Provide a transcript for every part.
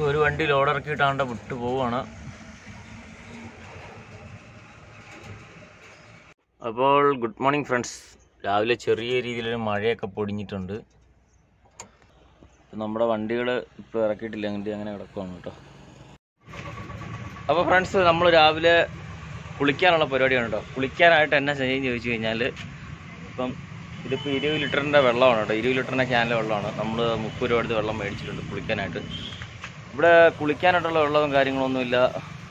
ഒരു വണ്ടി ലോഡ് ഇറക്കിയിട്ടാണ്ട് വിട്ടു പോവുകയാണ് അപ്പോൾ ഗുഡ് മോർണിംഗ് ഫ്രണ്ട്സ്. രാവിലെ ചെറിയ രീതിയിലൊരു മഴയൊക്കെ പൊടിഞ്ഞിട്ടുണ്ട്. നമ്മുടെ വണ്ടികൾ ഇപ്പോൾ ഇറക്കിയിട്ടില്ല അങ്ങോട്ട് അങ്ങനെ കിടക്കുവാണ് കേട്ടോ. അപ്പോൾ ഫ്രണ്ട്സ് നമ്മൾ രാവിലെ കുളിക്കാനുള്ള പരിപാടിയാണ് കേട്ടോ. കുളിക്കാനായിട്ട് എന്നാ ചെയ്യുമെന്ന് ചോദിച്ചു കഴിഞ്ഞാൽ ഇപ്പം ഇതിപ്പോൾ ഇരുപത് ലിറ്ററിന്റെ വെള്ളമാണ് കേട്ടോ. ഇരുപത് ലിറ്ററിന്റെ ക്യാനിലെ വെള്ളമാണ്. നമ്മൾ മുപ്പത് രൂപ എടുത്ത് വെള്ളം മേടിച്ചിട്ടുണ്ട് കുളിക്കാനായിട്ട്. ഇവിടെ കുളിക്കാനായിട്ടുള്ള വെള്ളവും കാര്യങ്ങളൊന്നുമില്ല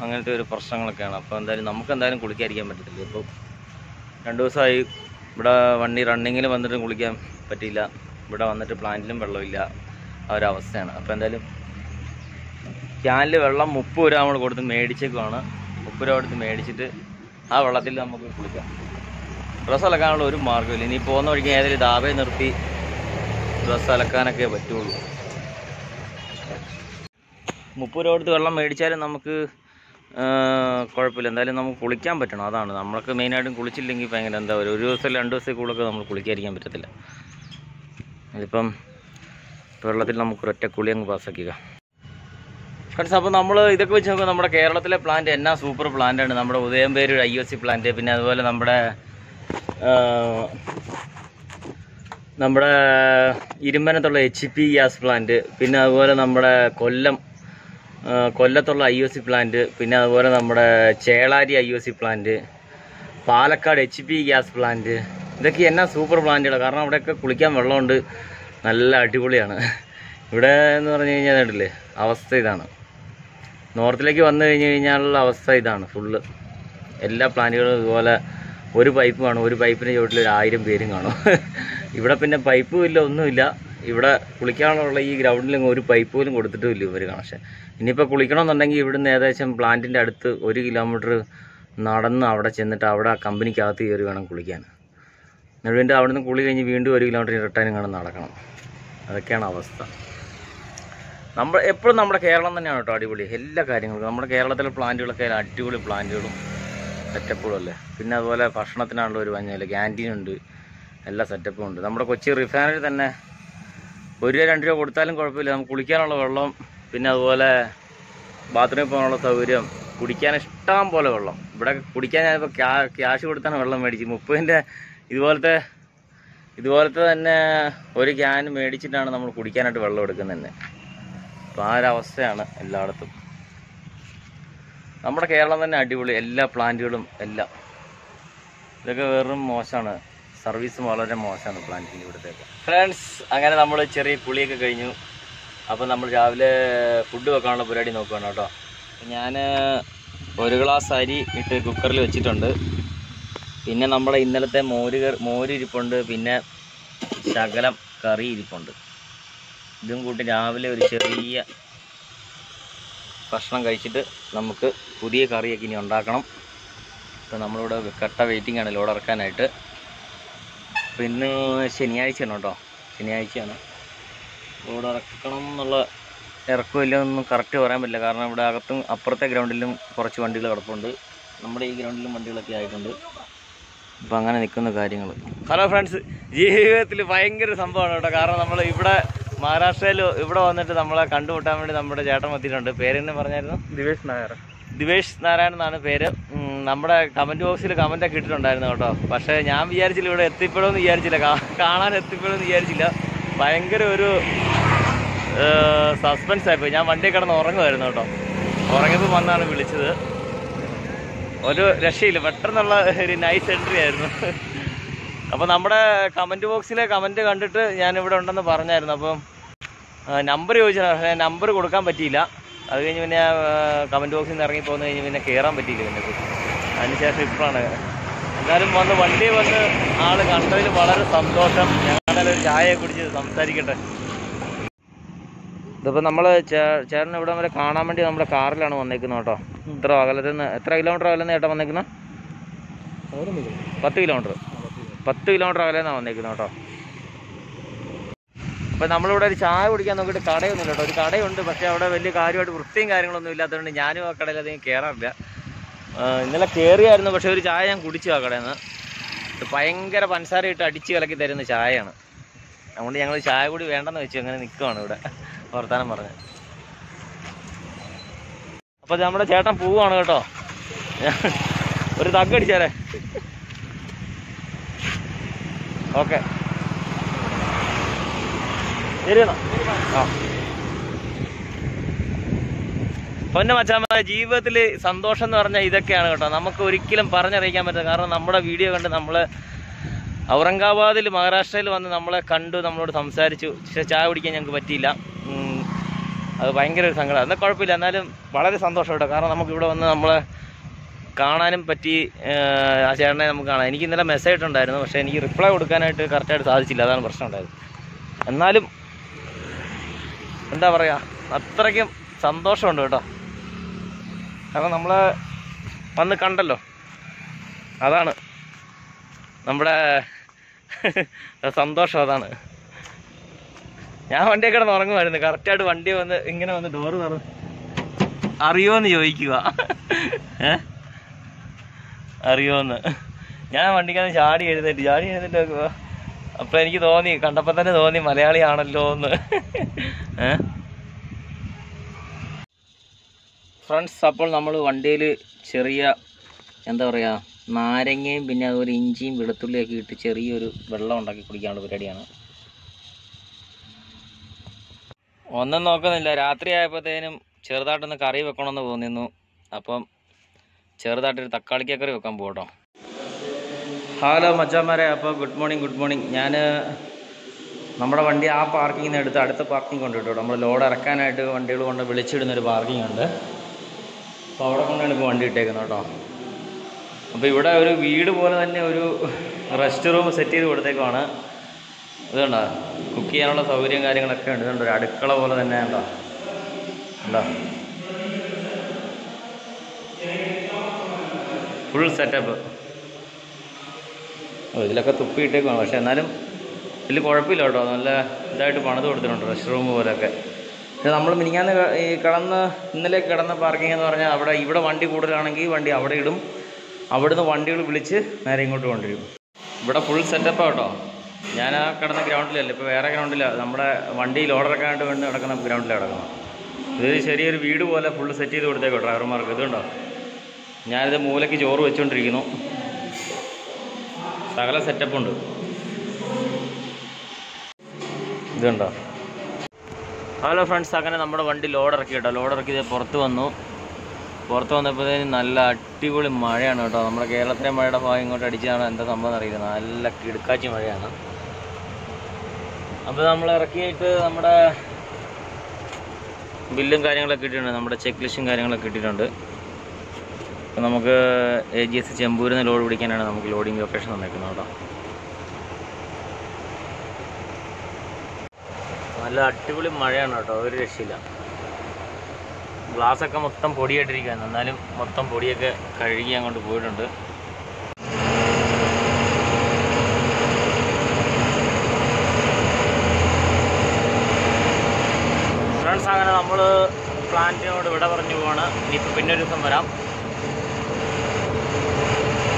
അങ്ങനത്തെ ഒരു പ്രശ്നങ്ങളൊക്കെയാണ്. അപ്പോൾ എന്തായാലും നമുക്ക് എന്തായാലും കുളിക്കാതിരിക്കാൻ പറ്റത്തില്ല. ഇപ്പോൾ രണ്ട് ദിവസമായി ഇവിടെ വണ്ടി റണ്ണിങ്ങിൽ വന്നിട്ട് കുളിക്കാൻ പറ്റിയില്ല. ഇവിടെ വന്നിട്ട് പ്ലാന്റിലും വെള്ളമില്ല. ആ ഒരു അവസ്ഥയാണ്. അപ്പോൾ എന്തായാലും ക്യാനിൽ വെള്ളം മുപ്പത് രൂപ നമ്മൾ കൊടുത്ത് മേടിച്ചേക്കുവാണ്. മുപ്പത് രൂപ കൊടുത്ത് മേടിച്ചിട്ട് ആ വെള്ളത്തിൽ നമുക്ക് കുളിക്കാം. ഡ്രസ്സ് അലക്കാനുള്ള ഒരു മാർഗമില്ല. ഇനി പോകുന്ന വഴിക്ക് ഏതെങ്കിലും ദാബയെ നിർത്തി. ഡ്രസ്സ് അലക്കാനൊക്കെ പറ്റുള്ളൂ. മുപ്പത് രൂപ കൊടുത്ത് വെള്ളം മേടിച്ചാലും നമുക്ക് കുഴപ്പമില്ല. എന്തായാലും നമുക്ക് കുളിക്കാൻ പറ്റണം. അതാണ്. നമ്മൾക്ക് മെയിനായിട്ടും കുളിച്ചില്ലെങ്കിൽ ഭയങ്കര എന്താ പറയുക ഒരു ദിവസം രണ്ട് ദിവസത്തിൽ കൂടുതലൊക്കെ നമ്മൾ കുളിക്കാതിരിക്കാൻ പറ്റത്തില്ല. അതിപ്പം വെള്ളത്തിൽ നമുക്ക് ഒറ്റ കുളി അങ്ങ് പാസ്സാക്കുക ഫ്രണ്ട്സ് അപ്പോൾ നമ്മൾ ഇതൊക്കെ വെച്ച് നോക്കുമ്പോൾ നമ്മുടെ കേരളത്തിലെ പ്ലാന്റ് എന്നാ സൂപ്പർ പ്ലാന്റാണ് നമ്മുടെ Udayamperoor I O C plant പിന്നെ അതുപോലെ നമ്മുടെ നമ്മുടെ ഇരുമ്പനത്തുള്ള എച്ച് പി ഗ്യാസ് പ്ലാന്റ് പിന്നെ അതുപോലെ നമ്മുടെ കൊല്ലം കൊല്ലത്തുള്ള ഐ ഒ സി പ്ലാന്റ് പിന്നെ അതുപോലെ നമ്മുടെ Chelari I O C plant Palakkad H P gas plant ഇതൊക്കെ എന്നാ സൂപ്പർ പ്ലാന്റുകളാണ് കാരണം അവിടെയൊക്കെ കുളിക്കാൻ വെള്ളമുണ്ട്. നല്ല അടിപൊളിയാണ്. ഇവിടെ എന്ന് പറഞ്ഞു കഴിഞ്ഞാൽ കണ്ടില്ലേ അവസ്ഥ ഇതാണ്. നോർത്തിലേക്ക് വന്നു കഴിഞ്ഞ് കഴിഞ്ഞാലുള്ള അവസ്ഥ ഇതാണ് ഫുള്ള് എല്ലാ പ്ലാന്റുകളും ഇതുപോലെ ഒരു പൈപ്പ് കാണും. ഒരു പൈപ്പിന് ചുവട്ടിൽ ഒരു ആയിരം പേരും കാണും. ഇവിടെ പിന്നെ പൈപ്പും ഇല്ല ഒന്നുമില്ല. ഇവിടെ കുളിക്കാനുള്ള ഈ ഗ്രൗണ്ടിൽ ഒരു പൈപ്പ് പോലും കൊടുത്തിട്ടുമില്ല ഇവർ കണക്ഷൻ ഇനിയിപ്പോൾ കുളിക്കണമെന്നുണ്ടെങ്കിൽ ഇവിടുന്ന് ഏകദേശം പ്ലാന്റിന്റെ അടുത്ത് ഒരു കിലോമീറ്റർ നടന്ന് അവിടെ ചെന്നിട്ട് അവിടെ കമ്പനിക്കകത്ത് കയറി വേണം കുളിക്കാൻ. എന്നിട്ട് അവിടെ നിന്ന് കുളി കഴിഞ്ഞ് വീണ്ടും ഒരു കിലോമീറ്റർ റിട്ടേൺ കാണും നടക്കണം. അതൊക്കെയാണ് അവസ്ഥ. നമ്മൾ എപ്പോഴും നമ്മുടെ കേരളം തന്നെയാണ് കേട്ടോ അടിപൊളി. എല്ലാ കാര്യങ്ങളും നമ്മുടെ കേരളത്തിലെ പ്ലാന്റുകളൊക്കെ അടിപൊളി പ്ലാന്റുകളും സെറ്റപ്പുകളും അല്ലേ? പിന്നെ അതുപോലെ ഭക്ഷണത്തിനാണല്ലോ ഒരു പഞ്ഞമില്ല ക്യാന്റീനുണ്ട് എല്ലാ സെറ്റപ്പും ഉണ്ട്. നമ്മുടെ കൊച്ചി റിഫൈനറി തന്നെ ഒരു രൂപ രണ്ട് രൂപ കൊടുത്താലും കുഴപ്പമില്ല. നമുക്ക് കുളിക്കാനുള്ള വെള്ളം പിന്നെ അതുപോലെ ബാത്റൂമിൽ പോകാനുള്ള സൗകര്യം കുടിക്കാൻ ഇഷ്ടം പോലെ വെള്ളം. ഇവിടെ കുടിക്കാൻ ഞാനിപ്പോൾ ക്യാ ക്യാഷ് കൊടുത്താണ് വെള്ളം മേടിച്ച്. മുപ്പതിന്റെ ഇതുപോലത്തെ ഇതുപോലത്തെ തന്നെ ഒരു ക്യാൻ മേടിച്ചിട്ടാണ് നമ്മൾ കുടിക്കാനായിട്ട് വെള്ളം എടുക്കുന്നത് തന്നെ അപ്പോൾ ആ ഒരവസ്ഥയാണ് എല്ലായിടത്തും. നമ്മുടെ കേരളം തന്നെ അടിപൊളി. എല്ലാ പ്ലാന്റുകളും എല്ലാം. ഇതൊക്കെ വെറും മോശമാണ്. സർവീസ് വളരെ മോശമാണ് പ്ലാന്റിന്റെ ഇവിടുത്തേക്ക് ഫ്രണ്ട്സ് അങ്ങനെ നമ്മൾ ചെറിയ പുളിയൊക്കെ കഴിഞ്ഞു. അപ്പോൾ നമ്മൾ രാവിലെ ഫുഡ് വെക്കാനുള്ള പരിപാടി നോക്കുകയാണ് കേട്ടോ. ഞാൻ ഒരു ഗ്ലാസ് അരി ഇട്ട് കുക്കറിൽ വെച്ചിട്ടുണ്ട്. പിന്നെ നമ്മളെ ഇന്നലത്തെ മോര് മോര് ഇരിപ്പുണ്ട്. പിന്നെ ശകലം കറി ഇരിപ്പുണ്ട്. ഇതും കൂട്ടി രാവിലെ ഒരു ചെറിയ ഭക്ഷണം കഴിച്ചിട്ട് നമുക്ക് പുതിയ കറിയൊക്കെ ഇനി ഉണ്ടാക്കണം. ഇപ്പോൾ നമ്മളിവിടെ കട്ട വെയിറ്റിംഗ് ആണ്. ലോഡ് ഇറക്കാനായിട്ട്. പിന്നെ ശനിയാഴ്ചയാണ് കേട്ടോ. ശനിയാഴ്ചയാണ്. റോഡ് ഇറക്കണം എന്നുള്ള ഇറക്കുമില്ല ഒന്നും കറക്റ്റ് പറയാൻ പറ്റില്ല. കാരണം ഇവിടെ അകത്തും അപ്പുറത്തെ ഗ്രൗണ്ടിലും കുറച്ച് വണ്ടികൾ കിടപ്പുണ്ട്. നമ്മുടെ ഈ ഗ്രൗണ്ടിലും വണ്ടികളൊക്കെ ആയിട്ടുണ്ട്. അപ്പം അങ്ങനെ നിൽക്കുന്ന കാര്യങ്ങൾ. ഹലോ ഫ്രണ്ട്സ് ജീവിതത്തിൽ ഭയങ്കര സംഭവമാണ് കേട്ടോ. കാരണം നമ്മൾ ഇവിടെ മഹാരാഷ്ട്രയിൽ ഇവിടെ വന്നിട്ട് നമ്മളെ കണ്ടുമുട്ടാൻ വേണ്ടി നമ്മുടെ ചേട്ടൻ എത്തിയിട്ടുണ്ട് പേരെന്നെ പറഞ്ഞായിരുന്നു? ദിവേഷ് നായർ. ദിവേഷ് നാരായണൻ എന്നാണ് പേര്. നമ്മുടെ കമന്റ് ബോക്സിൽ കമന്റൊക്കെ ഇട്ടിട്ടുണ്ടായിരുന്നു കേട്ടോ. പക്ഷേ ഞാൻ വിചാരിച്ചില്ല ഇവിടെ എത്തിപ്പെടുമെന്ന് വിചാരിച്ചില്ല. കാണാൻ എത്തിപ്പെടുമെന്ന് വിചാരിച്ചില്ല. ഭയങ്കര ഒരു സസ്പെൻസ് ആയിപ്പോയി ഞാൻ വണ്ടി കിടന്ന് ഉറങ്ങുമായിരുന്നു കേട്ടോ. ഉറങ്ങിയപ്പോൾ വന്നാണ് വിളിച്ചത്. ഒരു രക്ഷയില്ല. പെട്ടെന്നുള്ള ഒരു നൈസ് എൻട്രി ആയിരുന്നു. അപ്പോൾ നമ്മുടെ കമന്റ് ബോക്സിലെ കമന്റ് കണ്ടിട്ട് ഞാൻ ഇവിടെ ഉണ്ടെന്ന് പറഞ്ഞായിരുന്നു. അപ്പം നമ്പർ ചോദിച്ചാൽ നമ്പർ കൊടുക്കാൻ പറ്റിയില്ല. അത് കഴിഞ്ഞ് പിന്നെ ആ കമന്റ് ബോക്സിൽ നിന്ന് ഇറങ്ങി പോകുന്ന കഴിഞ്ഞ് പിന്നെ കയറാൻ പറ്റിയില്ല പിന്നെ അതിനുശേഷം ഇപ്പോഴാണ്. എന്നാലും വന്ന് വണ്ടി വന്ന് ആൾ കണ്ടതിൽ വളരെ സന്തോഷം. ഞങ്ങളുടെ ഒരു ചായ കുടിച്ച് സംസാരിക്കട്ടെ. ഇതിപ്പോൾ നമ്മൾ ചേട്ടൻ ഇവിടെ വരെ കാണാൻ വേണ്ടി നമ്മുടെ കാറിലാണ് വന്നേക്കുന്നത് കേട്ടോ. ഇത്ര അകലത്തിൽ നിന്ന് എത്ര കിലോമീറ്റർ അകലെ നിന്ന് ചേട്ടൻ വന്നേക്കുന്നത് പത്ത് കിലോമീറ്റർ പത്ത് കിലോമീറ്റർ അകലെ നിന്നാണ് വന്നേക്കുന്നത് കേട്ടോ. അപ്പോൾ നമ്മളിവിടെ ഒരു ചായ കുടിക്കാൻ നോക്കിയിട്ട് കടയൊന്നുമില്ല കേട്ടോ. ഒരു കടയുണ്ട് പക്ഷേ അവിടെ വലിയ കാര്യമായിട്ട് വൃത്തിയും കാര്യങ്ങളൊന്നും ഇല്ലാത്തതുകൊണ്ട് ഞാനും ആ കടയിൽ അധികം കയറാറില്ല ഇന്നലെ കയറിയായിരുന്നു പക്ഷേ ഒരു ചായ ഞാൻ കുടിച്ചു ആ കടയിൽ നിന്ന്. ഭയങ്കര പഞ്ചസാര ഇട്ട് അടിച്ച് കലക്കി തരുന്ന ചായയാണ്. അതുകൊണ്ട് ഞങ്ങൾ ചായ കൂടി വേണ്ടെന്ന് വെച്ചു അങ്ങനെ നിൽക്കുവാണ് ഇവിടെ. വർത്താനം പറഞ്ഞ്. അപ്പൊ നമ്മുടെ ചേട്ടൻ പോവാണ് കേട്ടോ. ഒരു തക്കടിച്ചാലേ ഓക്കെ. ശരി എന്നാ ആ. പൊന്നെ മച്ചാമ്മ ജീവിതത്തിൽ സന്തോഷം എന്ന് പറഞ്ഞാൽ ഇതൊക്കെയാണ് കേട്ടോ. നമുക്ക് ഒരിക്കലും പറഞ്ഞറിയിക്കാൻ പറ്റില്ല. കാരണം നമ്മുടെ വീഡിയോ കണ്ട് നമ്മൾ ഔറംഗാബാദിൽ മഹാരാഷ്ട്രയിൽ വന്ന് നമ്മളെ കണ്ടു നമ്മളോട് സംസാരിച്ചു. പക്ഷേ ചായ കുടിക്കാൻ ഞങ്ങൾക്ക് പറ്റിയില്ല. അത് ഭയങ്കര ഒരു സങ്കടം. എന്നാൽ കുഴപ്പമില്ല. എന്നാലും വളരെ സന്തോഷം കേട്ടോ. കാരണം നമുക്ക് ഇവിടെ വന്ന് നമ്മളെ കാണാനും പറ്റി ആ ചേട്ടനെ നമുക്ക് കാണാം. എനിക്ക് ഇന്നലെ മെസ്സേജ് ഇട്ടുണ്ടായിരുന്നു. പക്ഷേ എനിക്ക് റിപ്ലൈ കൊടുക്കാനായിട്ട് കറക്റ്റായിട്ട് സാധിച്ചില്ല. അതാണ് പ്രശ്നം ഉണ്ടായത്. എന്നാലും എന്താ പറയുക അത്രയ്ക്കും സന്തോഷമുണ്ട് കേട്ടോ. കാരണം നമ്മൾ വന്ന് കണ്ടല്ലോ. അതാണ് നമ്മുടെ സന്തോഷം അതാണ്. ഞാൻ വണ്ടിയെ കിടന്ന് ഉറങ്ങുമായിരുന്നു. കറക്റ്റായിട്ട് വണ്ടി വന്ന് ഇങ്ങനെ വന്ന് ഡോറ് തുറന്ന് അറിയോന്ന് ചോദിക്കുക. ഏ? ഞാൻ വണ്ടിക്കകത്ത് ചാടി എഴുന്നേറ്റ് ചാടി എഴുന്നേറ്റ് നോക്കുക അപ്പൊ എനിക്ക് തോന്നി കണ്ടപ്പോൾ തന്നെ തോന്നി മലയാളിയാണല്ലോ എന്ന് ഫ്രണ്ട്സ് അപ്പോൾ നമ്മൾ വണ്ടിയിൽ ചെറിയ എന്താ പറയുക നാരങ്ങയും പിന്നെ അതുപോലെ ഇഞ്ചിയും വെളുത്തുള്ളിയൊക്കെ ഇട്ട് ചെറിയൊരു വെള്ളം ഉണ്ടാക്കി കുടിക്കാനുള്ള പരിപാടിയാണ്. ഒന്നും നോക്കുന്നില്ല. രാത്രി ആയപ്പോഴത്തേനും ചെറുതായിട്ടൊന്ന് കറി വെക്കണമെന്ന് തോന്നിയിരുന്നു അപ്പം ചെറുതായിട്ടൊരു തക്കാളിക്ക കറി വെക്കാൻ പോകട്ടോ. ഹലോ മച്ചാമാരെ അപ്പോൾ ഗുഡ് മോർണിംഗ് ഗുഡ് മോർണിംഗ്. ഞാൻ നമ്മുടെ വണ്ടി ആ പാർക്കിങ്ങിൽ നിന്ന് എടുത്ത് അടുത്ത പാർക്കിംഗ് കൊണ്ടിട്ടു നമ്മൾ ലോഡ് ഇറക്കാനായിട്ട് വണ്ടികൾ കൊണ്ട് വിളിച്ചിടുന്ന ഒരു പാർക്കിംഗ് ഉണ്ട്. അപ്പോൾ അവിടെ കൊണ്ടാണ് ഇപ്പോൾ വണ്ടി ഇട്ടേക്കുന്നത് കേട്ടോ. അപ്പോൾ ഇവിടെ ഒരു വീട് പോലെ തന്നെ ഒരു റെസ്റ്റ് റൂം സെറ്റ് ചെയ്ത് കൊടുത്തേക്കുവാണ്. ഇതുണ്ടോ കുക്ക് ചെയ്യാനുള്ള സൗകര്യം കാര്യങ്ങളൊക്കെ ഉണ്ട്. ഇതുണ്ട് ഒരു അടുക്കള പോലെ തന്നെ ഉണ്ടോ ഉണ്ടോ ഫുൾ സെറ്റപ്പ് ഓ ഇതിലൊക്കെ തുപ്പിയിട്ടേക്കുവാണ് പക്ഷേ എന്നാലും വലിയ കുഴപ്പമില്ല കേട്ടോ. നല്ല ഇതായിട്ട് പണിത് കൊടുത്തിട്ടുണ്ട് റെസ്റ്റ് റൂം പോലെയൊക്കെ പക്ഷേ നമ്മൾ മിനിങ്ങാന്ന് ഈ കിടന്ന് ഇന്നലെ കിടന്ന പാർക്കിംഗ് എന്ന് പറഞ്ഞാൽ അവിടെ ഇവിടെ വണ്ടി കൂടുതലാണെങ്കിൽ വണ്ടി അവിടെ ഇടും. അവിടുന്ന് വണ്ടികൾ വിളിച്ച് നേരെ ഇങ്ങോട്ട് കൊണ്ടുവരും. ഇവിടെ ഫുൾ സെറ്റപ്പാണ് കേട്ടോ. ഞാൻ ആ കിടന്ന ഗ്രൗണ്ടിലല്ല ഇപ്പോൾ വേറെ ഗ്രൗണ്ടിലാണ് നമ്മുടെ വണ്ടി ലോഡറക്കാനായിട്ട് വേണ്ടി നടക്കുന്ന ഗ്രൗണ്ടിലാണ് കിടക്കുന്നത്. ഇത് ചെറിയൊരു വീട് പോലെ ഫുൾ സെറ്റ് ചെയ്ത് കൊടുത്തേക്കോ ഡ്രൈവർമാർക്ക് ഇതുണ്ടോ? ഞാനിത് മൂലയ്ക്ക് ചോറ് വെച്ചുകൊണ്ടിരിക്കുന്നു സകല സെറ്റപ്പ് ഉണ്ട് കണ്ടോ ഹലോ ഫ്രണ്ട്സ് അങ്ങനെ നമ്മുടെ വണ്ടി ലോഡ് ഇറക്കി കേട്ടോ. ലോഡ് ഇറക്കി ഇത് പുറത്ത് വന്നു. പുറത്ത് വന്നപ്പോഴത്തേന് നല്ല അടിപൊളി മഴയാണ് കേട്ടോ. നമ്മുടെ കേരളത്തിലെ മഴയുടെ ഭാഗം ഇങ്ങോട്ട് അടിച്ചാണ് എന്താ സംഭവം അറിയില്ല നല്ല കിടുക്കാച്ചി മഴയാണ്. അപ്പോൾ നമ്മൾ ഇറക്കിയിട്ട് നമ്മുടെ ബില്ലും കാര്യങ്ങളൊക്കെ കിട്ടിയിട്ടുണ്ട് നമ്മുടെ ചെക്ക് ലിസ്റ്റും കാര്യങ്ങളൊക്കെ കിട്ടിയിട്ടുണ്ട് നമുക്ക് എ ജി എസ് ചെമ്പൂരിൽ നിന്ന് ലോഡ് പിടിക്കാനാണ് നമുക്ക് ലോഡിങ് ലൊക്കേഷൻ തന്നേക്കുന്നത് കേട്ടോ. നല്ല അടിപൊളി മഴയാണ് കേട്ടോ. ഒരു രക്ഷയില്ല. ഗ്ലാസ്സൊക്കെ മൊത്തം പൊടിയായിട്ടിരിക്കുകയാണ്. എന്നാലും മൊത്തം പൊടിയൊക്കെ കഴുകി അങ്ങോട്ട് പോയിട്ടുണ്ട്. ഫ്രണ്ട്സ് അങ്ങനെ നമ്മൾ പ്ലാന്റിനോട് വിട പറഞ്ഞു പോവാണ്. ഇനിയിപ്പോൾ പിന്നെ ഒരു ദിവസം വരാം.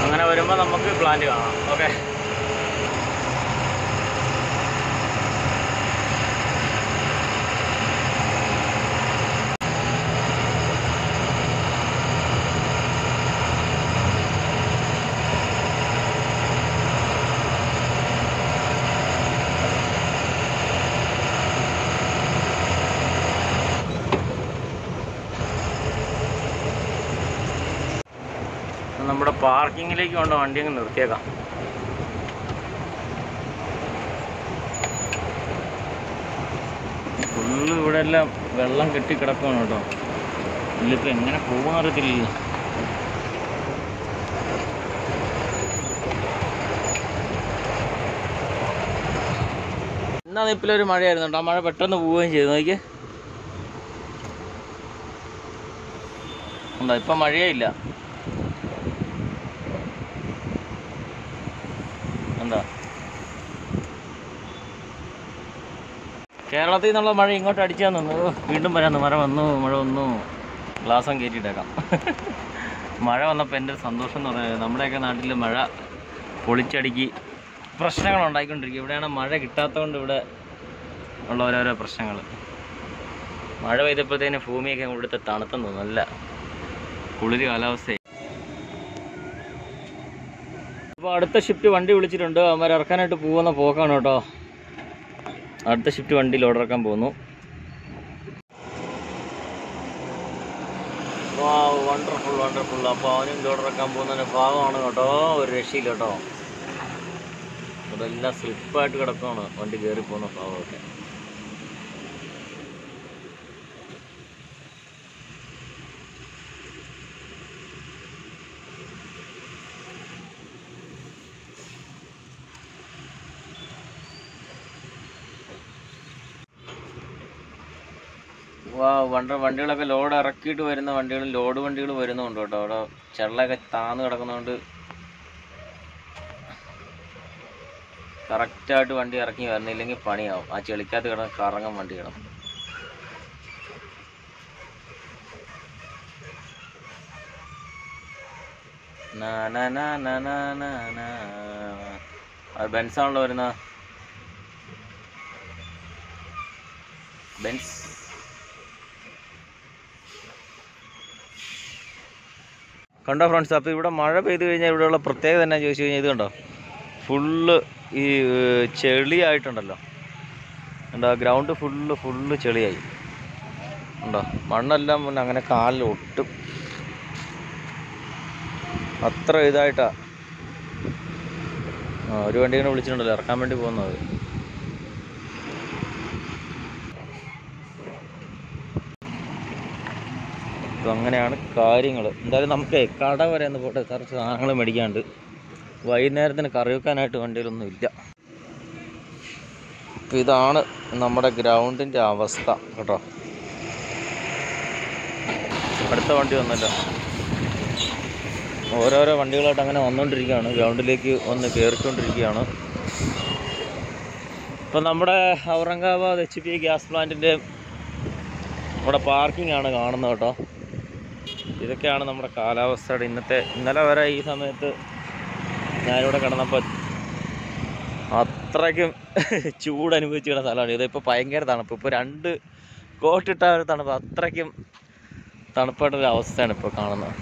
അങ്ങനെ വരുമ്പോൾ നമുക്ക് പ്ലാന്റ് കാണാം. ഓക്കെ നമ്മുടെ പാർക്കിങ്ങിലേക്ക് കൊണ്ട് വണ്ടി അങ്ങ് നിർത്തിയേക്കാം. ഫുള്ള് ഇവിടെ എല്ലാം വെള്ളം കെട്ടി കിടക്കുകയാണ് കേട്ടോ. ഇതിലിപ്പോൾ എങ്ങനെ പോകുമെന്ന് അറിയത്തില്ല എന്നാ നിപ്പിലൊരു മഴയായിരുന്നു കേട്ടോ. ആ മഴ പെട്ടെന്ന് പോവുകയും ചെയ്തു. നോക്കിയേ. ഉണ്ടോ ഇപ്പം മഴയേ ഇല്ല. എന്താ കേരളത്തിൽ നിന്നുള്ള മഴ ഇങ്ങോട്ട് അടിച്ചാൽ നിന്നു വീണ്ടും വരാന്ന് മഴ വന്നു മഴ വന്നു. ഗ്ലാസം കയറ്റിയിട്ടേക്കാം. മഴ വന്നപ്പോൾ എന്റെ സന്തോഷം എന്ന് പറയുന്നത് നമ്മുടെയൊക്കെ നാട്ടിൽ മഴ പൊളിച്ചടുക്കി പ്രശ്നങ്ങൾ ഉണ്ടായിക്കൊണ്ടിരിക്കും ഇവിടെയാണ് മഴ കിട്ടാത്തതുകൊണ്ട് ഇവിടെ ഉള്ള ഓരോരോ പ്രശ്നങ്ങൾ. മഴ പെയ്തപ്പോഴത്തേന് ഭൂമിയൊക്കെ ഇവിടുത്തെ തണുത്തെന്ന് നല്ല കുളിര് കാലാവസ്ഥയായി. അപ്പോൾ അടുത്ത ഷിഫ്റ്റ് വണ്ടി വിളിച്ചിട്ടുണ്ട്. അവന്മാർ ഇറക്കാനായിട്ട് പോകുന്ന പോക്കാണ് കേട്ടോ. അടുത്ത ഷിഫ്റ്റ് വണ്ടി ലോഡ് ഇറക്കാൻ പോകുന്നു. വണ്ടർഫുൾ വണ്ടർഫുൾ അപ്പോൾ അവനും ലോഡ് ഇറക്കാൻ പോകുന്നതിന്റെ ഭാഗമാണ് കേട്ടോ. ഒരു രക്ഷയില്ല കേട്ടോ. അതെല്ലാം സ്ലിപ്പായിട്ട് കിടക്കുകയാണ് വണ്ടി കയറി പോകുന്ന ഭാഗമൊക്കെ. വണ്ട വണ്ടികളൊക്കെ ലോഡ് ഇറക്കിയിട്ട് വരുന്ന വണ്ടികളും ലോഡ് വണ്ടികൾ വരുന്നുണ്ട് കേട്ടോ. അവിടെ ചെള്ളൊക്കെ താന്ന് കിടക്കുന്നതുകൊണ്ട് കറക്റ്റായിട്ട് വണ്ടി ഇറക്കി വരുന്നില്ലെങ്കിൽ പണിയാവും. ആ ചെളിക്കകത്ത് കിടന്ന് കറങ്ങും വണ്ടി കിടന്ന്. ബെൻസാണല്ലോ വരുന്ന ബെൻസ്. കണ്ടോ ഫ്രണ്ട്സ് അപ്പോൾ ഇവിടെ മഴ പെയ്ത് കഴിഞ്ഞാൽ ഇവിടെയുള്ള പ്രത്യേകത തന്നെ ചോദിച്ചു കഴിഞ്ഞാൽ ഇത് കണ്ടോ? ഫുള്ള് ഈ ചെളിയായിട്ടുണ്ടല്ലോ. കണ്ടോ? ഗ്രൗണ്ട് ഫുള്ള് ഫുള്ള് ചെളിയായി. ഉണ്ടോ മണ്ണെല്ലാം പിന്നെ അങ്ങനെ കാലിൽ ഒട്ടും അത്ര ഇതായിട്ടാണ് ഒരു വണ്ടി ഇങ്ങനെ വിളിച്ചിട്ടുണ്ടല്ലോ. ഇറക്കാൻ വേണ്ടി പോകുന്നത്. അപ്പം അങ്ങനെയാണ് കാര്യങ്ങൾ എന്തായാലും നമുക്ക് കട വരെ ഒന്ന് പോട്ടെ. കുറച്ച് സാധനങ്ങൾ മേടിക്കാണ്ട്. വൈകുന്നേരത്തിന് കറി വെക്കാനായിട്ട് വണ്ടിയിലൊന്നും ഇല്ല. അപ്പം ഇതാണ് നമ്മുടെ ഗ്രൗണ്ടിന്റെ അവസ്ഥ കേട്ടോ. അടുത്ത വണ്ടി വന്നല്ലോ. ഓരോരോ വണ്ടികളായിട്ട് അങ്ങനെ വന്നുകൊണ്ടിരിക്കുകയാണ് ഗ്രൗണ്ടിലേക്ക് ഒന്ന് കയറിക്കൊണ്ടിരിക്കുകയാണ് ഇപ്പം നമ്മുടെ ഔറംഗാബാദ് എച്ച് പി ഗ്യാസ് പ്ലാന്റിന്റെ നമ്മുടെ പാർക്കിംഗ് ആണ് കാണുന്നത് കേട്ടോ. ഇതൊക്കെയാണ് നമ്മുടെ കാലാവസ്ഥയുടെ ഇന്നത്തെ ഇന്നലെ വരെ ഈ സമയത്ത് ഞാനിവിടെ കിടന്നപ്പോൾ അത്രയ്ക്കും ചൂട് അനുഭവിച്ചിരുന്ന സ്ഥലമാണ്. ഇതിപ്പോൾ ഭയങ്കര തണുപ്പ്. ഇപ്പോൾ രണ്ട് കോട്ടിട്ട ഒരു തണുപ്പ്. അത്രയ്ക്കും തണുപ്പായിട്ടൊരു അവസ്ഥയാണ് ഇപ്പോൾ കാണുന്നത്.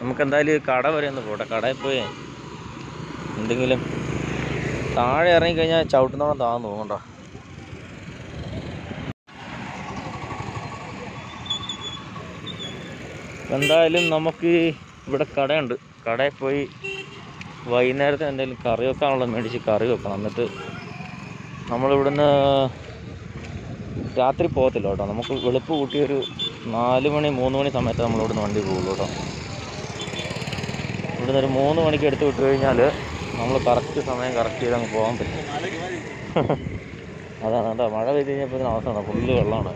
നമുക്കെന്തായാലും കട വരെ ഒന്ന് പോട്ടെ. കടയിൽ പോയി എന്തെങ്കിലും താഴെ ഇറങ്ങിക്കഴിഞ്ഞാൽ ചവിട്ടുന്നോളം താന്ന് തോന്നണ്ടോ എന്തായാലും നമുക്ക് ഇവിടെ കടയുണ്ട്. കടയിൽ പോയി വൈകുന്നേരത്തെ എന്തെങ്കിലും കറി വെക്കാനുള്ള മേടിച്ച് കറി വെക്കണം. എന്നിട്ട് നമ്മളിവിടുന്ന് രാത്രി പോകത്തില്ല കേട്ടോ. നമുക്ക് വെളുപ്പ് കൂട്ടി ഒരു നാല് മണി മൂന്ന് മണി സമയത്ത് നമ്മളിവിടുന്ന് വണ്ടി പോകുള്ളൂ കേട്ടോ. ഇവിടുന്ന് ഒരു മൂന്ന് മണിക്ക് എടുത്ത് വിട്ട് കഴിഞ്ഞാൽ നമ്മൾ കറക്റ്റ് സമയം കറക്റ്റ് ചെയ്ത് അങ്ങ് പോകാൻ പറ്റും. അതാണ് കേട്ടോ. മഴ പെയ്ത് കഴിഞ്ഞപ്പോൾ അവസ്ഥയാണ് ഫുള്ള് വെള്ളമാണ്.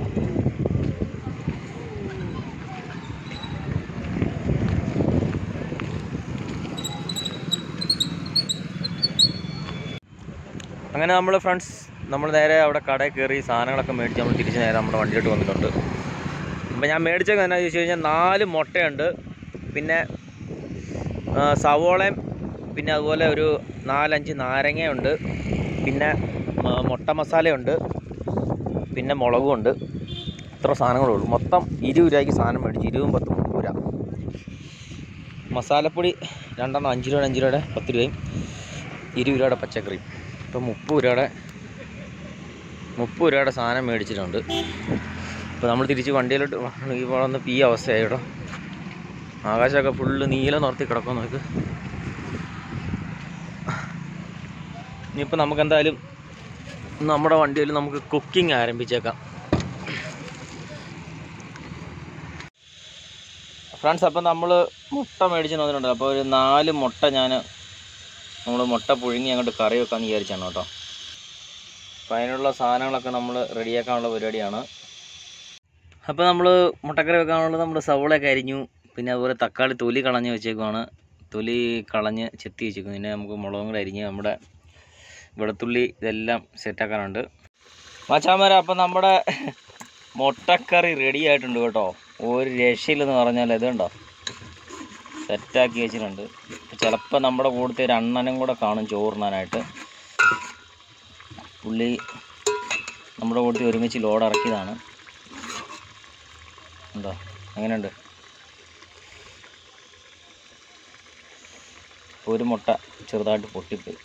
അങ്ങനെ നമ്മൾ ഫ്രണ്ട്സ് നമ്മൾ നേരെ അവിടെ കടയിൽ കയറി സാധനങ്ങളൊക്കെ മേടിച്ച് നമ്മൾ തിരിച്ച് നേരെ നമ്മുടെ വണ്ടിയിലോട്ട് വന്നിട്ടുണ്ട്. അപ്പോൾ ഞാൻ മേടിച്ചത് എന്നാ ചോദിച്ചു കഴിഞ്ഞാൽ നാല് മുട്ടയുണ്ട്. പിന്നെ സവോളയും പിന്നെ അതുപോലെ ഒരു നാലഞ്ച് നാരങ്ങയുണ്ട്. പിന്നെ മുട്ട മസാലയുണ്ട്. പിന്നെ മുളകും ഉണ്ട് ഇത്ര സാധനങ്ങളേ ഉള്ളൂ. മൊത്തം ഇരുപത് രൂപയ്ക്ക് സാധനം മേടിച്ചു ഇരുപതും പത്തും മുപ്പത് രൂപ. മസാലപ്പൊടി രണ്ടെണ്ണം അഞ്ച് രൂപയുടെ അഞ്ച് രൂപയുടെ പത്ത് രൂപയും ഇരുപത് രൂപയുടെ പച്ചക്കറിയും. ഇപ്പം മുപ്പത് രൂപയുടെ മുപ്പത് രൂപയുടെ സാധനം മേടിച്ചിട്ടുണ്ട്. ഇപ്പോൾ നമ്മൾ തിരിച്ച് വണ്ടിയിലോട്ട് ഈ വന്നപ്പോൾ ഈ അവസ്ഥയായി കേട്ടോ. ആകാശമൊക്കെ ഫുള്ള് നീല നിർത്തി കിടക്കും നമുക്ക്. ഇനിയിപ്പോൾ നമുക്കെന്തായാലും നമ്മുടെ വണ്ടിയിൽ നമുക്ക് കുക്കിംഗ് ആരംഭിച്ചേക്കാം. ഫ്രണ്ട്സ് അപ്പം നമ്മൾ മുട്ട മേടിച്ച് തന്നിട്ടുണ്ട്. അപ്പോൾ ഒരു നാല് മുട്ട ഞാൻ നമ്മൾ മുട്ട പുഴുങ്ങി അങ്ങോട്ട് കറി വെക്കാമെന്ന് വിചാരിച്ചാണ് കേട്ടോ. അപ്പം അതിനുള്ള സാധനങ്ങളൊക്കെ നമ്മൾ റെഡിയാക്കാനുള്ള പരിപാടിയാണ്. അപ്പോൾ നമ്മൾ മുട്ടക്കറി വെക്കാനുള്ളത് നമ്മൾ സവോളയൊക്കെ അരിഞ്ഞു. പിന്നെ അതുപോലെ തക്കാളി തൊലി കളഞ്ഞ് വെച്ചേക്കുവാണ്. തൊലി കളഞ്ഞ് ചെത്തി വെച്ചേക്കും പിന്നെ നമുക്ക് മുളകും കൂടെ അരിഞ്ഞ് നമ്മുടെ വെളുത്തുള്ളി ഇതെല്ലാം സെറ്റാക്കാനുണ്ട് മച്ചാമര അപ്പം നമ്മുടെ മുട്ടക്കറി റെഡി ആയിട്ടുണ്ട് കേട്ടോ. ഒരു രക്ഷയില്ലെന്ന് പറഞ്ഞാൽ ഇതുണ്ടോ? സെറ്റാക്കി വെച്ചിട്ടുണ്ട്. ചിലപ്പോൾ നമ്മുടെ കൂട്ടത്തിൽ ഒരു അണ്ണനും കൂടെ കാണും ചോറിനാനായിട്ട് പുള്ളി നമ്മുടെ കൂട്ടത്തിൽ ഒരുമിച്ച് ലോഡ് ഇറക്കിയതാണ്. ഉണ്ടോ? അങ്ങനെയുണ്ട് ഒരു മുട്ട ചെറുതായിട്ട് പൊട്ടിപ്പോയി.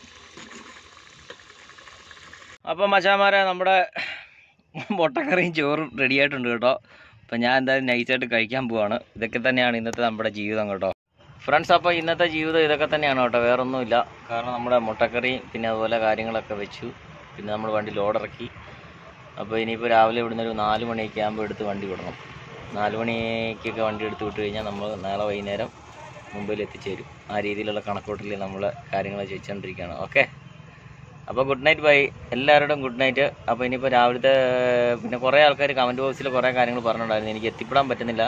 അപ്പം മച്ചാമാരെ നമ്മുടെ മുട്ടക്കറിയും ചോറും റെഡി ആയിട്ടുണ്ട് കേട്ടോ. അപ്പം ഞാൻ എന്തായാലും നൈസായിട്ട് കഴിക്കാൻ പോവാണ്. ഇതൊക്കെ തന്നെയാണ് ഇന്നത്തെ നമ്മുടെ ജീവിതം കേട്ടോ. ഫ്രണ്ട്സ് അപ്പോൾ ഇന്നത്തെ ജീവിതം ഇതൊക്കെ തന്നെയാണ് കേട്ടോ. വേറൊന്നുമില്ല. കാരണം നമ്മുടെ മുട്ടക്കറി പിന്നെ അതുപോലെ കാര്യങ്ങളൊക്കെ വെച്ചു. പിന്നെ നമ്മൾ വണ്ടി ലോഡിറക്കി. അപ്പോൾ ഇനിയിപ്പോൾ രാവിലെ ഇവിടുന്ന് ഒരു നാല് മണിയൊക്കെ ആകുമ്പോൾ എടുത്ത് വണ്ടി വിടണം. നാല് മണിക്കൊക്കെ വണ്ടി എടുത്ത് വിട്ട് കഴിഞ്ഞാൽ നമ്മൾ നാളെ വൈകുന്നേരം മുംബൈയിൽ എത്തിച്ചേരും. ആ രീതിയിലുള്ള കണക്കൂട്ടലിൽ നമ്മൾ കാര്യങ്ങൾ ചെയ്തുകൊണ്ടിരിക്കുകയാണ്. ഓക്കെ? അപ്പോൾ ഗുഡ് നൈറ്റ് ബൈ. എല്ലാവരോടും ഗുഡ് നൈറ്റ്. അപ്പോൾ ഇനിയിപ്പോൾ രാവിലത്തെ പിന്നെ കുറേ ആൾക്കാർ കമന്റ് ബോക്സിൽ കുറേ കാര്യങ്ങൾ പറഞ്ഞിട്ടുണ്ടായിരുന്നു. എനിക്ക് എത്തിപ്പെടാൻ പറ്റുന്നില്ല.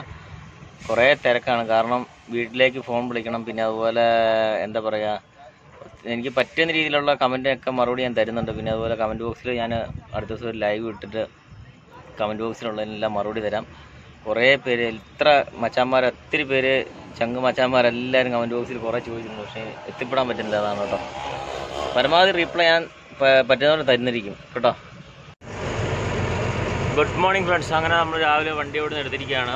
കുറേ തിരക്കാണ്. കാരണം വീട്ടിലേക്ക് ഫോൺ വിളിക്കണം. പിന്നെ അതുപോലെ എന്താ പറയുക എനിക്ക് പറ്റുന്ന രീതിയിലുള്ള കമന്റൊക്കെ മറുപടി ഞാൻ തരുന്നുണ്ട്. പിന്നെ അതുപോലെ കമന്റ് ബോക്സിൽ ഞാൻ അടുത്ത ദിവസം ഒരു ലൈവ് ഇട്ടിട്ട് കമന്റ് ബോക്സിലുള്ളതിനെല്ലാം മറുപടി തരാം. കുറേ പേര് ഇത്ര മച്ചാന്മാർ ഒത്തിരി പേര് ചങ്ക് മച്ചാന്മാരെല്ലാവരും കമന്റ് ബോക്സിൽ കുറേ ചോദിച്ചിട്ടുണ്ട്. പക്ഷേ എത്തിപ്പെടാൻ പറ്റുന്നില്ല അതാണ് കേട്ടോ. പരമാവധി റീപ്ലൈ ഞാൻ പറ്റുന്നവരെ തരുന്നിരിക്കും കേട്ടോ. ഗുഡ് മോർണിംഗ് ഫ്രണ്ട്സ് അങ്ങനെ നമ്മൾ രാവിലെ വണ്ടി നിന്ന് എടുത്തിരിക്കുകയാണ്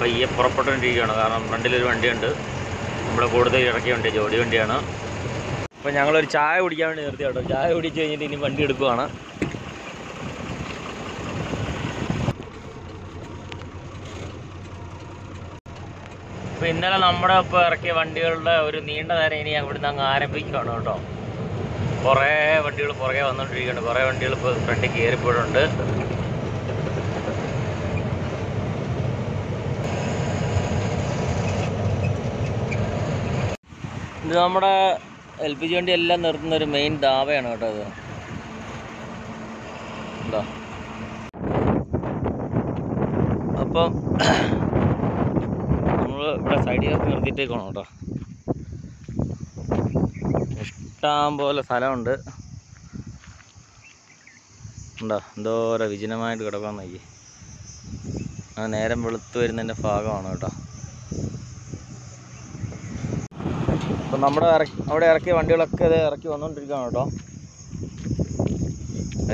പയ്യെ പുറപ്പെട്ടുകൊണ്ടിരിക്കുകയാണ്. കാരണം ഫ്രണ്ടിലൊരു വണ്ടിയുണ്ട്. നമ്മുടെ കൂടുതൽ ഇറക്കിയ വണ്ടി ജോഡി വണ്ടിയാണ്. അപ്പോൾ ഞങ്ങളൊരു ചായ കുടിക്കാൻ വേണ്ടി നിർത്തി കേട്ടോ. ചായ കുടിച്ച് കഴിഞ്ഞിട്ട് ഇനി വണ്ടി എടുക്കുവാണ്. അപ്പോൾ ഇന്നലെ നമ്മുടെ ഇപ്പോൾ ഇറക്കിയ വണ്ടികളുടെ ഒരു നീണ്ട നേരം ഇനി അവിടുന്ന് അങ്ങ് ആരംഭിക്കുകയാണ് കേട്ടോ. കുറേ വണ്ടികൾ പുറകെ വന്നുകൊണ്ടിരിക്കുകയാണ്. കുറേ വണ്ടികൾ ഇപ്പോൾ ഫ്രണ്ടിൽ കയറിപ്പോയിട്ടുണ്ട്. ഇത് നമ്മുടെ എൽ പി ജി വണ്ടി എല്ലാം നിർത്തുന്ന ഒരു മെയിൻ ദാവയാണ് കേട്ടോ ഇത്. എന്താ അപ്പം നമ്മൾ ഇവിടെ സൈഡിൽ നിർത്തിയിട്ടേക്കാണ് കേട്ടോ. ഇഷ്ടം പോലെ സ്ഥലമുണ്ട്. ഉണ്ടോ എന്തോരം വിജനമായിട്ട് കിടക്കാൻ നോക്കി. ആ നേരം വെളുത്ത് വരുന്നതിന്റെ ഭാഗമാണ് കേട്ടോ. അപ്പം നമ്മുടെ അവിടെ ഇറക്കിയ വണ്ടികളൊക്കെ ഇത് ഇറക്കി വന്നുകൊണ്ടിരിക്കുകയാണ് കേട്ടോ.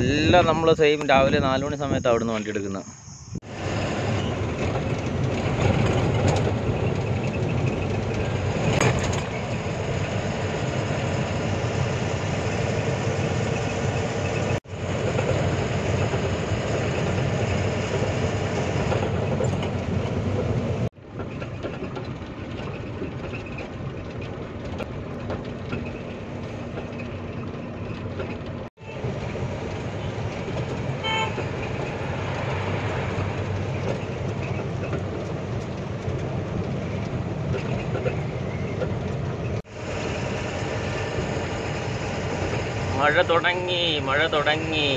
എല്ലാം നമ്മൾ സെയിം രാവിലെ നാല് മണി സമയത്ത് അവിടുന്ന് വണ്ടി എടുക്കുന്നത് മഴ തുടങ്ങി മഴ തുടങ്ങി.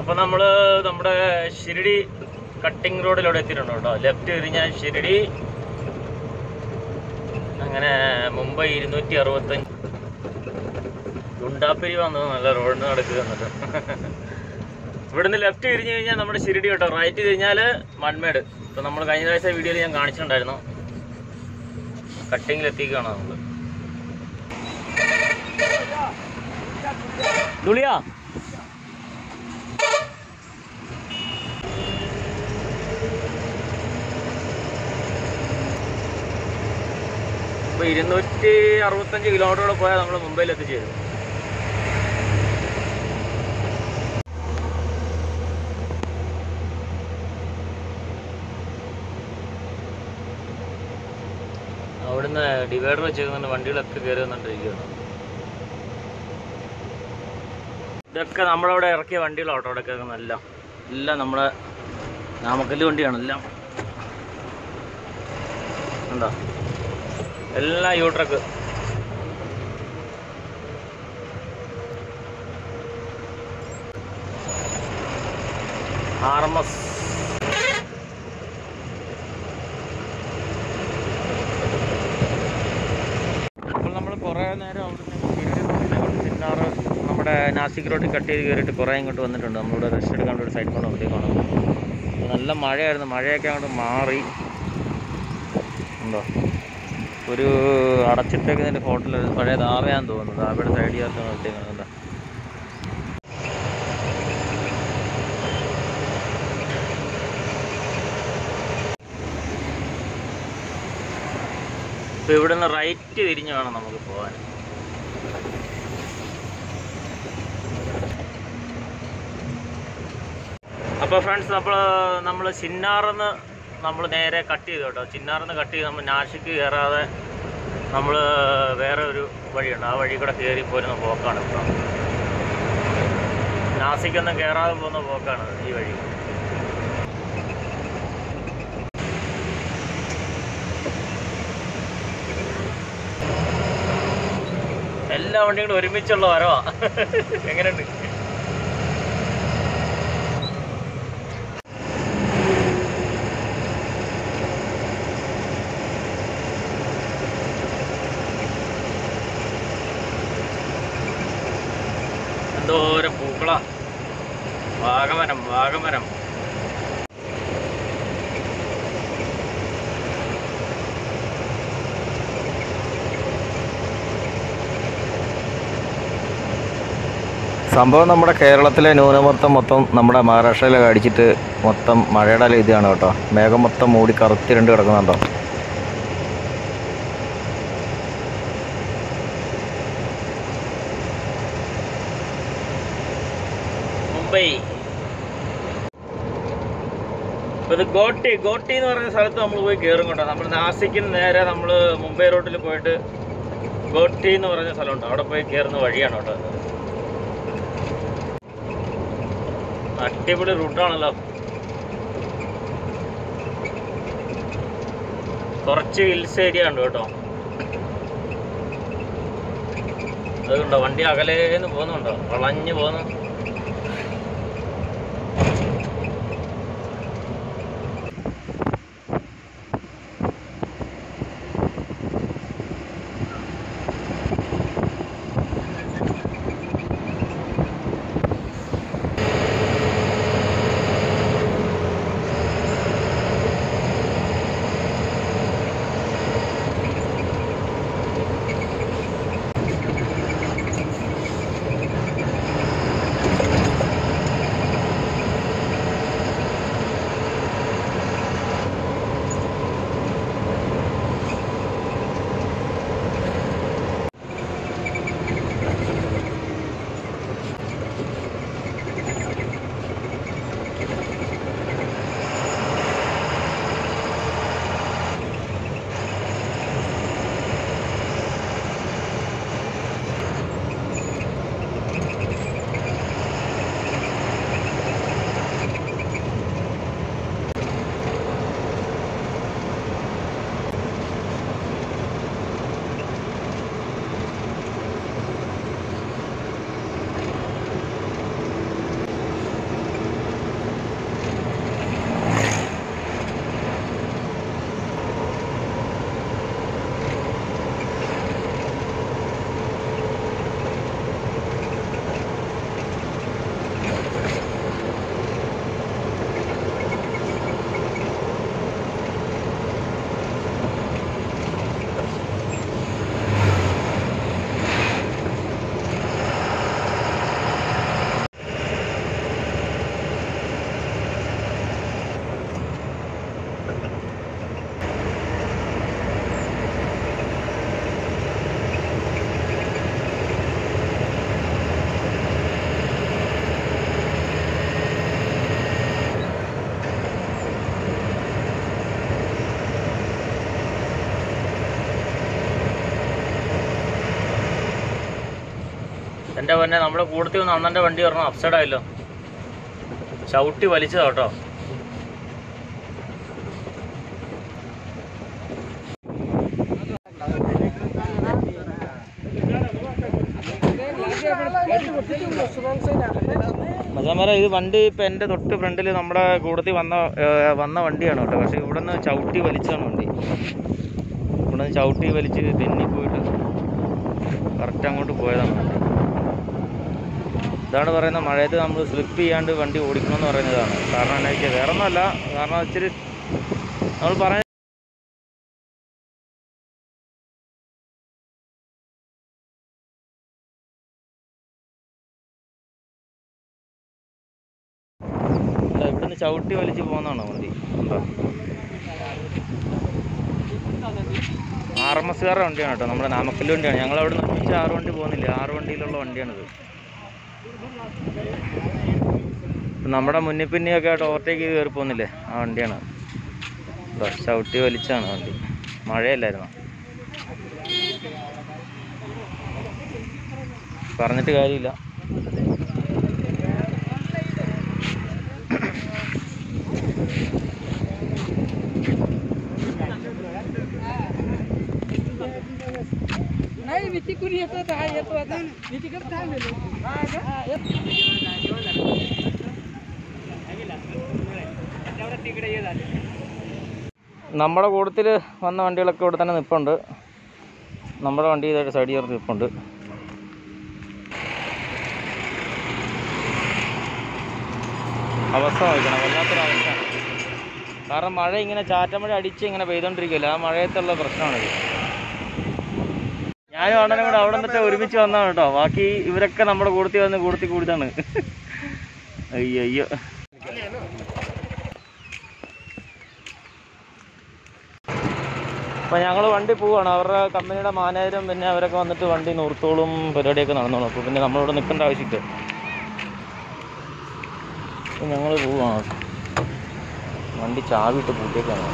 അപ്പോൾ നമ്മൾ നമ്മുടെ ഷിരിടി കട്ടിംഗ് റോഡിലൂടെ എത്തിയിട്ടുണ്ട് കേട്ടോ. ലെഫ്റ്റ് തിരിഞ്ഞാൽ ഷിരിഡി അങ്ങനെ മുംബൈ ഇരുന്നൂറ്റി അറുപത്തഞ്ച് ഗുണ്ടാപ്പിരി വന്നത് നല്ല റോഡിന് നടക്കുക എന്നിട്ട് ഇവിടുന്ന് ലെഫ്റ്റ് തിരിഞ്ഞു കഴിഞ്ഞാൽ നമ്മുടെ ഷിരിഡി കേട്ടോ. റൈറ്റ് തിരിഞ്ഞാൽ മൺമേട്. ഇപ്പം നമ്മൾ കഴിഞ്ഞ പ്രാവശ്യം വീഡിയോയിൽ ഞാൻ കാണിച്ചിട്ടുണ്ടായിരുന്നു. കട്ടിങ്ങിൽ എത്തിക്കുകയാണ് നമ്മൾ ദുളിയാ ഇപ്പോൾ ഇരുന്നൂറ്റി അറുപത്തഞ്ച് കിലോമീറ്ററോടെ പോയാൽ നമ്മൾ മുംബൈയിൽ എത്തിച്ചേരും അവിടുന്ന് ഡിവൈഡർ വെച്ചേക്കുന്നുണ്ട് വണ്ടികളൊക്കെ കയറി ഇതൊക്കെ നമ്മളവിടെ ഇറക്കിയ വണ്ടികളാണ് ഓട്ടോ അവിടെ കിടക്കുന്നതെല്ലാം എല്ലാം നമ്മുടെ നാമക്കല്ല് വണ്ടിയാണ് എല്ലാം ഉണ്ടോ എല്ലാം യൂ ട്രക്ക് ആർ നമ്മുടെ നാസിക് റോഡിൽ കട്ട് ചെയ്ത് കയറിയിട്ട് കുറേ ഇങ്ങോട്ട് വന്നിട്ടുണ്ട്. നമ്മളിവിടെ റെസ്റ്റ് എടുക്കാൻ ഒരു സൈഡിൽ കൊണ്ട് വന്നേക്കാണ് നല്ല മഴയായിരുന്നു. മഴയൊക്കെ അങ്ങോട്ട് മാറി. ഉണ്ടോ? ഒരു അടച്ചിട്ടേക്കുന്നതിന്റെ ഹോട്ടൽ പഴയ ദാവയാന്ന് തോന്നുന്നു. ദാവയുടെ സൈഡ് ചേർത്ത് നിർത്തിയേക്കണം കേട്ടോ ഇപ്പോൾ ഇവിടെ നിന്ന് റൈറ്റ് തിരിഞ്ഞ് വേണം നമുക്ക് പോകാൻ. അപ്പോൾ ഫ്രണ്ട്സ് നമ്മൾ നമ്മൾ ചിന്നാറന്ന് നമ്മൾ നേരെ കട്ട് ചെയ്തു കേട്ടോ. ചിന്നാറിന്ന് കട്ട് ചെയ്ത് നമ്മൾ നാശിക്ക് കയറാതെ നമ്മൾ വേറെ ഒരു വഴിയുണ്ട്. ആ വഴി കൂടെ കയറി പോരുന്ന പോക്കാണ് ഇപ്പം. നാസിക്കൊന്നും കയറാതെ പോകുന്ന പോക്കാണ് ഈ വഴി. എല്ലാ വണ്ടിയും കൂടെ ഒരുമിച്ചുള്ള വരവാ. എങ്ങനെയുണ്ട് എന്തോരം പൂക്കളാ വാഗമരം സംഭവം നമ്മുടെ കേരളത്തിലെ ന്യൂനമർദ്ദം മൊത്തം നമ്മുടെ മഹാരാഷ്ട്രയിലൊക്കെ അടിച്ചിട്ട് മൊത്തം മഴയുടെ ഇതാണ് കേട്ടോ. മേഘം മൊത്തം മൂടി കറുത്തിരണ്ട് കിടക്കുന്നുണ്ടോ മുംബൈ ഇപ്പൊ ഇത് ഗോട്ടി എന്ന് പറയുന്ന സ്ഥലത്ത് നമ്മൾ പോയി കയറും കേട്ടോ. നമ്മൾ നാസിക്കിന് നേരെ നമ്മൾ മുംബൈ റോഡിൽ പോയിട്ട് ഗോട്ടി എന്ന് പറയുന്ന സ്ഥലമുണ്ട്. അവിടെ പോയി കയറുന്ന വഴിയാണ് ഇത്. അടിപൊളി റൂട്ടാണല്ലോ കുറച്ച് ഹിൽസ് ഏരിയ ഉണ്ട് കേട്ടോ. അതുകൊണ്ടോ വണ്ടി അകലേന്ന് പോകുന്നുണ്ടോ? വളഞ്ഞു പോകുന്നു. പൊന്നെ നമ്മുടെ കൂട്ടത്തിൽ ഒന്ന് അണ്ണന്റെ വണ്ടി പറഞ്ഞു അപ്സൈഡ് ആയല്ലോ. ചവിട്ടി വലിച്ചതാ കേട്ടോ. മച്ചാമാരെ ഇത് വണ്ടി ഇപ്പം എന്റെ തൊട്ട് ഫ്രണ്ടിൽ നമ്മുടെ കൂടത്തിൽ വന്ന വന്ന വണ്ടിയാണ് കേട്ടോ. പക്ഷേ ഇവിടെ നിന്ന് ചവിട്ടി വലിച്ചാണ് വണ്ടി. ഇവിടെ നിന്ന് ചവിട്ടി വലിച്ച് തെന്നി പോയിട്ട് കറക്റ്റ് അങ്ങോട്ട് പോയതാണ് ഇതാണ് പറയുന്നത് മഴയത്ത് നമ്മൾ സ്ലിപ്പ് ചെയ്യാണ്ട് വണ്ടി ഓടിക്കണമെന്ന് പറയുന്നതാണ്. കാരണം എന്താ വെച്ചാൽ വേറെ ഒന്നുമല്ല കാരണം ഇച്ചിരി നമ്മൾ പറഞ്ഞ ഇവിടുന്ന് ചവിട്ടി വലിച്ച് പോകുന്നതാണോ വണ്ടി? എന്താ ആർ എം എസ്കാരുടെ വണ്ടിയാണ് കേട്ടോ. നമ്മുടെ നാമക്കല്ല് വണ്ടിയാണ്. ഞങ്ങൾ അവിടെ നിന്ന് ആറ് വണ്ടി പോകുന്നില്ല. ആറ് വണ്ടിയിലുള്ള വണ്ടിയാണിത്. നമ്മുടെ മുന്നിൽ പിന്നെയൊക്കെ ആയിട്ട് ഓവർടേക്ക് ചെയ്ത് കയറി പോകുന്നില്ലേ ആ വണ്ടിയാണ്. ചവിട്ടി വലിച്ചാണ് വണ്ടി. മഴയല്ലായിരുന്നു? പറഞ്ഞിട്ട് കാര്യമില്ല. तिकडून येतो आता हा येतो आता मी तिकडे थांबलेलो हा का? हा, येतो. നമ്മുടെ കൂട്ടത്തിൽ വന്ന വണ്ടികളൊക്കെ ഇവിടെ തന്നെ നിൽപ്പുണ്ട് നമ്മുടെ വണ്ടി ഇതായിട്ട് സൈഡ് ചേർത്ത് നിൽപ്പുണ്ട് അവസ്ഥ നോക്കണം വല്ലാത്തൊരവസ്ഥ കാരണം മഴ ഇങ്ങനെ ചാറ്റമഴ അടിച്ച് ഇങ്ങനെ പെയ്തോണ്ടിരിക്കില്ല ആ മഴയത്തുള്ള പ്രശ്നമാണിത് ഞാനും അണ്ണനും കൂടെ അവിടെ നിന്നിട്ട് ഒരുമിച്ച് വന്നതാണ് കേട്ടോ. ബാക്കി ഇവരൊക്കെ നമ്മുടെ കൂടത്തിൽ വന്ന് കൂടത്തിൽ കൂടിയതാണ്. അയ്യോ അയ്യോ അപ്പോൾ ഞങ്ങൾ വണ്ടി പോവുകയാണ് അവരുടെ കമ്പനിയുടെ മാനേജരും പിന്നെ അവരൊക്കെ വന്നിട്ട് വണ്ടി നൂർത്തോളും പരിപാടിയൊക്കെ നടന്നോളും. അപ്പോൾ പിന്നെ നമ്മളിവിടെ നിൽക്കേണ്ട ആവശ്യമില്ല. അപ്പോൾ ഞങ്ങൾ പോവുകയാണ് വണ്ടി ചാവിട്ട് പൂട്ടിയേക്കാണ്.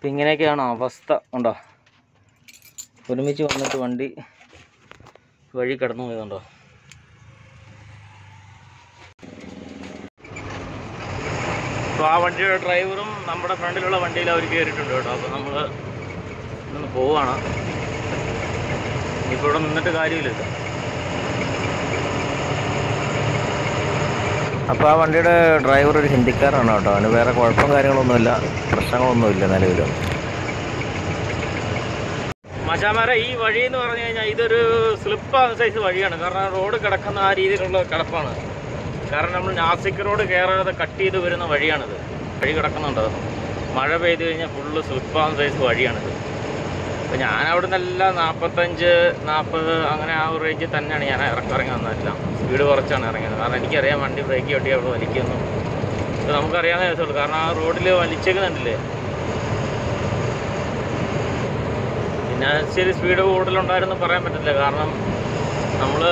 അപ്പം ഇങ്ങനെയൊക്കെയാണ് അവസ്ഥ ഉണ്ടോ ഒരുമിച്ച് വന്നിട്ട് വണ്ടി വഴി കടന്നു പോയതുണ്ടോ അപ്പോൾ ആ വണ്ടിയുടെ ഡ്രൈവറും നമ്മുടെ ഫ്രണ്ടിലുള്ള വണ്ടിയിൽ അവർ കയറിയിട്ടുണ്ട് കേട്ടോ. അപ്പോൾ നമ്മൾ ഇന്ന് പോവാണ്. ഇപ്പോൾ ഇവിടെ നിന്നിട്ട് കാര്യമില്ല അപ്പോൾ ആ വണ്ടിയുടെ ഡ്രൈവർ ഒരു ഹിന്ദിക്കാരാണ് കേട്ടോ. അവന് വേറെ കുഴപ്പം കാര്യങ്ങളൊന്നുമില്ല. പ്രശ്നങ്ങളൊന്നുമില്ല നിലവിൽ മച്ചാമാരെ ഈ വഴി എന്ന് പറഞ്ഞു കഴിഞ്ഞാൽ ഇതൊരു സ്ലിപ്പ് സൈസ് വഴിയാണ്. കാരണം റോഡ് കിടക്കുന്ന ആ രീതിയിലുള്ള കിടപ്പാണ്. കാരണം നമ്മൾ നാസിക് റോഡ് കയറാതെ കട്ട് ചെയ്ത് വരുന്ന വഴിയാണിത്. വഴി കിടക്കുന്നുണ്ട്. മഴ പെയ്ത് കഴിഞ്ഞാൽ ഫുള്ള് സ്ലിപ്പ് സൈസ് വഴിയാണിത്. അപ്പോൾ ഞാൻ അവിടെ നിന്നെല്ലാം നാൽപ്പത്തഞ്ച് നാൽപ്പത് അങ്ങനെ ആ ഒരു റേഞ്ചിൽ തന്നെയാണ് ഞാൻ ഇറക്കി ഇറങ്ങി വന്നതെല്ലാം. സ്പീഡ് കുറച്ചാണ് ഇറങ്ങിയത്. കാരണം എനിക്കറിയാം വണ്ടി ബ്രേക്ക് ചവിട്ടി അവിടെ വലിക്കുന്നു ഇത് നമുക്കറിയാവുന്ന കേസുള്ളൂ കാരണം ആ റോഡിൽ വലിച്ചേക്കുന്നുണ്ടല്ലേ? പിന്നെ ശരി സ്പീഡ് കൂടുതലുണ്ടായിരുന്നു പറയാൻ പറ്റില്ല കാരണം നമ്മൾ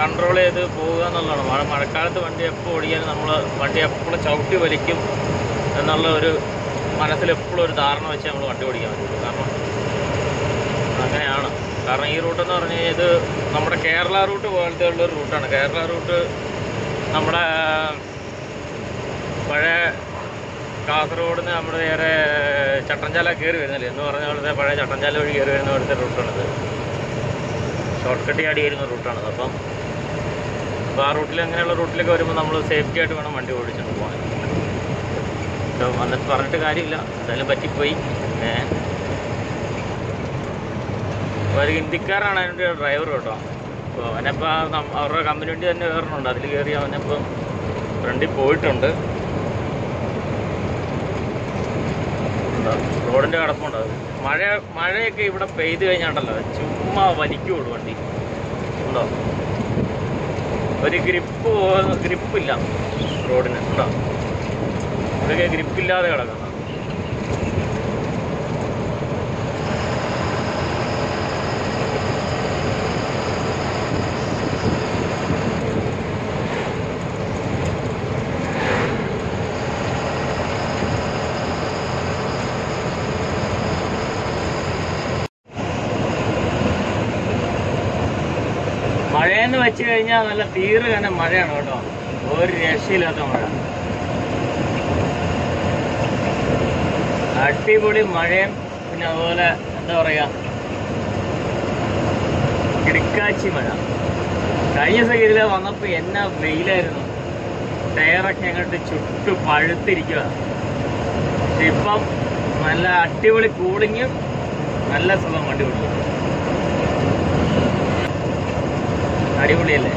കൺട്രോൾ ചെയ്ത് പോവുക എന്നുള്ളതാണ്. മഴ മഴക്കാലത്ത് വണ്ടി എപ്പോൾ ഓടിക്കാൻ നമ്മൾ വണ്ടി എപ്പോഴും ചവിട്ടി വലിക്കും എന്നുള്ള ഒരു മനസ്സിൽ എപ്പോഴും ഒരു ധാരണ വെച്ച് നമ്മൾ വണ്ടി ഓടിക്കാൻ പറ്റുള്ളൂ. കാരണം അങ്ങനെയാണ്. കാരണം ഈ റൂട്ട് എന്ന് പറഞ്ഞു കഴിഞ്ഞാൽ ഇത് നമ്മുടെ കേരള റൂട്ട് പോലത്തെ ഉള്ളൊരു റൂട്ടാണ് കേരള റൂട്ട് നമ്മുടെ പഴയ കാസർഗോഡ് നിന്ന് നമ്മുടെ നേരെ ചട്ടഞ്ചാല കയറി വരുന്നില്ലേ? എന്ന് പറഞ്ഞ പോലത്തെ പഴയ ചട്ടഞ്ചാല വഴി കയറി വരുന്ന പോലത്തെ റൂട്ടാണിത് ഷോർട്ട് കട്ട് ചാടി വരുന്ന റൂട്ടാണിത് അപ്പം അപ്പോൾ ആ റൂട്ടിൽ അങ്ങനെയുള്ള റൂട്ടിലേക്ക് വരുമ്പോൾ നമ്മൾ സേഫ്റ്റി ആയിട്ട് വേണം വണ്ടി ഓടിച്ചിട്ട് പോകാൻ വന്നിട്ട് പറഞ്ഞിട്ട് കാര്യമില്ല. എന്തായാലും പറ്റിപ്പോയി. ഏ? അപ്പോൾ ഒരു ഹിന്ദിക്കാരാണ് അതിന്റെ ഡ്രൈവർ കേട്ടോ. അപ്പോൾ അവനിപ്പോൾ അവരുടെ കമ്പനി വണ്ടി തന്നെ കയറുന്നുണ്ട്. അതിൽ കയറി അവനിപ്പം ഫ്രണ്ടിൽ പോയിട്ടുണ്ട്? റോഡിന്റെ കിടപ്പുണ്ട്. മഴ മഴയൊക്കെ ഇവിടെ പെയ്ത് കഴിഞ്ഞാണ്ടല്ലോ. ചുമ്മാ വലിക്കുള്ളൂ വണ്ടി. ഉണ്ടോ? ഒരു ഗ്രിപ്പ് ഗ്രിപ്പില്ല റോഡിന്. ഉണ്ടോ? ഇതൊക്കെ ഗ്രിപ്പില്ലാതെ കിടക്കണം മഴയെന്ന് വെച്ച് കഴിഞ്ഞാൽ നല്ല തീരെ തന്നെ മഴയാണ് കേട്ടോ. ഒരു രക്ഷയില്ലാത്ത മഴ. അടിപൊളി മഴയും പിന്നെ അതുപോലെ എന്താ പറയാ കിടക്കാച്ചി മഴ. കഴിഞ്ഞ ദിവസം ഇതിലെ വന്നപ്പോ എന്നാ വെയിലായിരുന്നു. ടയറൊക്കെ അങ്ങോട്ട് ചുട്ടു പഴുത്തിരിക്കുക ഇപ്പം നല്ല അടിപൊളി കൂളിങ്ങും നല്ല സുഖം വണ്ടി ഓടിക്കും അടിപൊളിയല്ലേ?